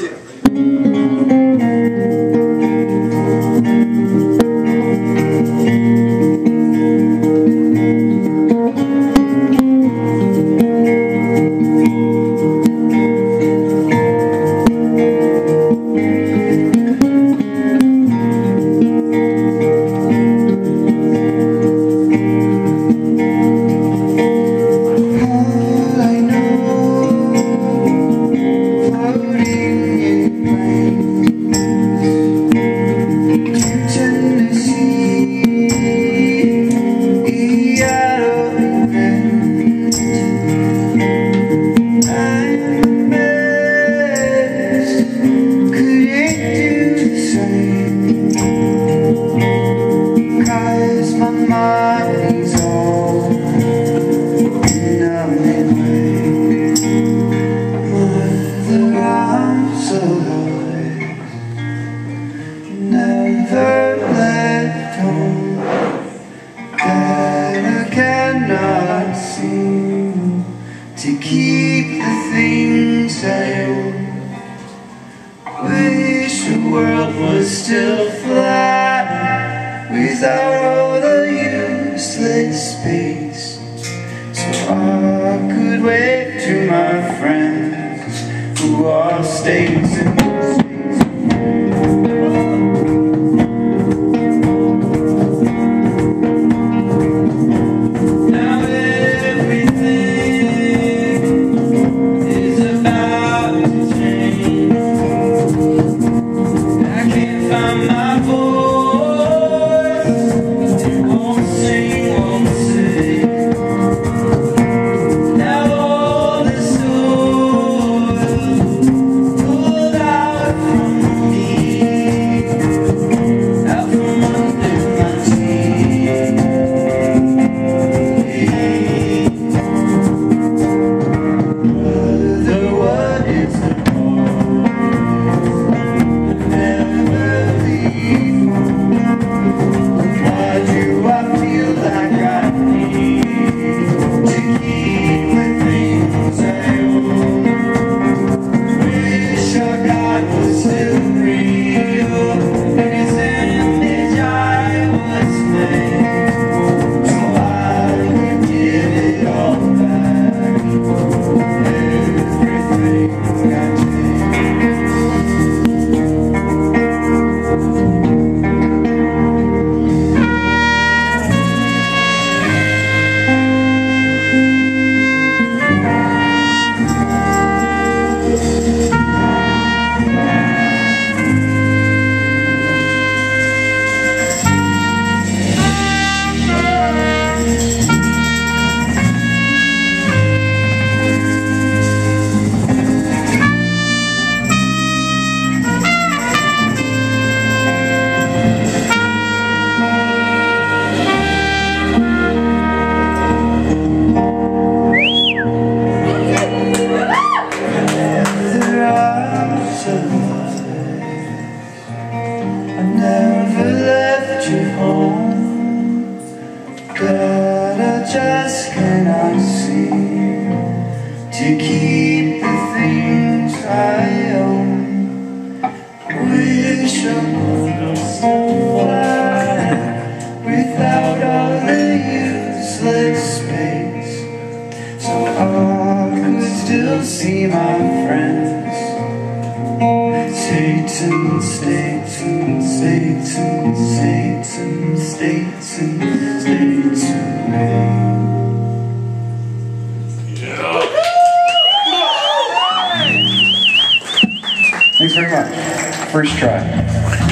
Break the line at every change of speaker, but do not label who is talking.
チ cannot seem to keep the things I own. Wish the world was still flat without all the useless space. So I could wave to my friends who are states and God just cannot seem to keep the things I own. Wish I could fly without all the useless space. So I could still see my friends. Satan, Satan, Satan, Satan, Satan, Satan, very much. First try.